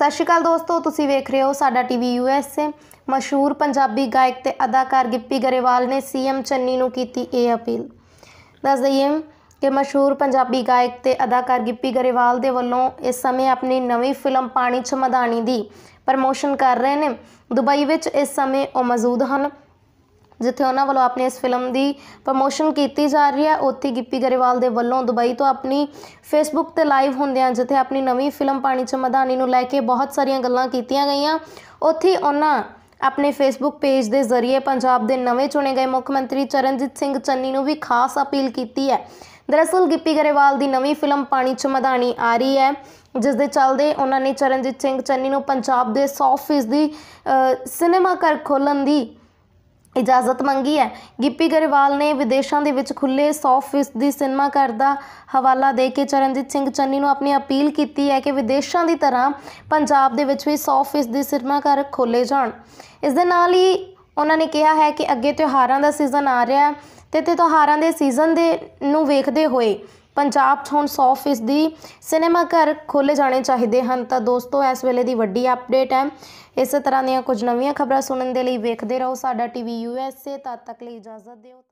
ਸਤਿ ਸ਼੍ਰੀ ਅਕਾਲ ਦੋਸਤੋ, ਤੁਸੀਂ ਵੇਖ ਰਹੇ ਹੋ ਸਾਡਾ ਟੀਵੀ ਯੂਐਸਏ ਮਸ਼ਹੂਰ ਪੰਜਾਬੀ ਗਾਇਕ ਤੇ ਅਦਾਕਾਰ ਗਿੱਪੀ ਗਰੇਵਾਲ ਨੇ ਸੀਐਮ ਚੰਨੀ ਨੂੰ ਕੀਤੀ ਇਹ ਅਪੀਲ। ਦੱਸ ਦਈਏ ਕਿ ਮਸ਼ਹੂਰ ਪੰਜਾਬੀ ਗਾਇਕ ਤੇ ਅਦਾਕਾਰ ਗਿੱਪੀ ਗਰੇਵਾਲ ਦੇ ਵੱਲੋਂ ਇਸ ਸਮੇਂ ਆਪਣੀ ਨਵੀਂ ਫਿਲਮ ਪਾਣੀ ਚ ਮਧਾਣੀ ਦੀ ਪ੍ਰਮੋਸ਼ਨ ਕਰ ਰਹੇ ਨੇ। ਦੁਬਈ ਵਿੱਚ ਇਸ ਸਮੇਂ ਉਹ ਮੌਜੂਦ ਹਨ। ਜਿੱਥੇ ਉਹਨਾਂ ਵੱਲੋਂ ਆਪਣੀ ਇਸ ਫਿਲਮ ਦੀ ਪ੍ਰਮੋਸ਼ਨ ਕੀਤੀ ਜਾ ਰਹੀ ਹੈ, ਉੱਥੇ ਗਿੱਪੀ ਗਰੇਵਾਲ ਦੇ ਵੱਲੋਂ ਦੁਬਈ ਤੋਂ ਆਪਣੀ ਫੇਸਬੁੱਕ ਤੇ ਲਾਈਵ ਹੁੰਦਿਆਂ ਜਿੱਥੇ ਆਪਣੀ ਨਵੀਂ ਫਿਲਮ ਪਾਣੀ ਚ ਮਧਾਣੀ ਨੂੰ ਲੈ ਕੇ ਬਹੁਤ ਸਾਰੀਆਂ ਗੱਲਾਂ ਕੀਤੀਆਂ ਗਈਆਂ। ਉੱਥੇ ਉਹਨਾਂ ਆਪਣੇ ਫੇਸਬੁੱਕ ਪੇਜ ਦੇ ਜ਼ਰੀਏ ਪੰਜਾਬ ਦੇ ਨਵੇਂ ਚੁਣੇ ਗਏ ਮੁੱਖ ਮੰਤਰੀ ਚਰਨਜੀਤ ਸਿੰਘ ਚੰਨੀ ਨੂੰ ਵੀ ਖਾਸ ਅਪੀਲ ਕੀਤੀ ਹੈ। ਦਰਅਸਲ ਗਿੱਪੀ ਗਰੇਵਾਲ ਦੀ ਨਵੀਂ ਫਿਲਮ ਪਾਣੀ ਚ ਮਧਾਣੀ ਆ ਰਹੀ ਹੈ, ਜਿਸ ਦੇ ਚੱਲਦੇ ਉਹਨਾਂ ਨੇ ਚਰਨਜੀਤ ਸਿੰਘ ਚੰਨੀ ਨੂੰ ਪੰਜਾਬ ਦੇ 100% ਸਿਨੇਮਾ ਘਰ ਖੋਲਣ ਦੀ ਇਜਾਜ਼ਤ ਮੰਗੀ ਹੈ। ਗਿੱਪੀ ਗਰੇਵਾਲ ਨੇ ਵਿਦੇਸ਼ਾਂ ਦੇ ਵਿੱਚ ਖੁੱਲੇ 100% ਦੀ ਸਿਨੇਮਾ ਘਰ ਦਾ ਹਵਾਲਾ ਦੇ ਕੇ ਚਰਨਜੀਤ ਸਿੰਘ ਚੰਨੀ ਨੂੰ ਆਪਣੀ ਅਪੀਲ ਕੀਤੀ ਹੈ ਕਿ ਵਿਦੇਸ਼ਾਂ ਦੀ ਤਰ੍ਹਾਂ ਪੰਜਾਬ ਦੇ ਵਿੱਚ ਵੀ 100% ਦੀ ਸਿਨੇਮਾ ਘਰ ਖੋਲੇ ਜਾਣ। ਇਸ ਦੇ ਨਾਲ ਹੀ ਉਹਨਾਂ ਨੇ ਕਿਹਾ ਹੈ ਕਿ ਅੱਗੇ ਤਿਉਹਾਰਾਂ ਦਾ ਸੀਜ਼ਨ ਆ ਰਿਹਾ ਹੈ। ਤੇ ਤੇ ਤਿਉਹਾਰਾਂ ਦੇ ਸੀਜ਼ਨ ਦੇ ਨੂੰ ਵੇਖਦੇ ਹੋਏ ਪੰਜਾਬ 'ਚ ਹੁਣ 100% ਦੀ ਸਿਨੇਮਾ ਘਰ ਖੋਲੇ ਜਾਣੇ ਚਾਹੀਦੇ ਹਨ। ਤਾਂ ਦੋਸਤੋ, ਇਸ ਵੇਲੇ ਦੀ ਵੱਡੀ ਅਪਡੇਟ ਹੈ। ਇਸੇ ਤਰ੍ਹਾਂ ਦੀਆਂ ਕੁਝ ਨਵੀਆਂ ਖਬਰਾਂ ਸੁਣਨ ਦੇ ਲਈ ਵੇਖਦੇ ਰਹੋ ਸਾਡਾ ਟੀਵੀ ਯੂਐਸਏ ਤਦ ਤੱਕ ਲਈ ਇਜਾਜ਼ਤ ਦਿਓ।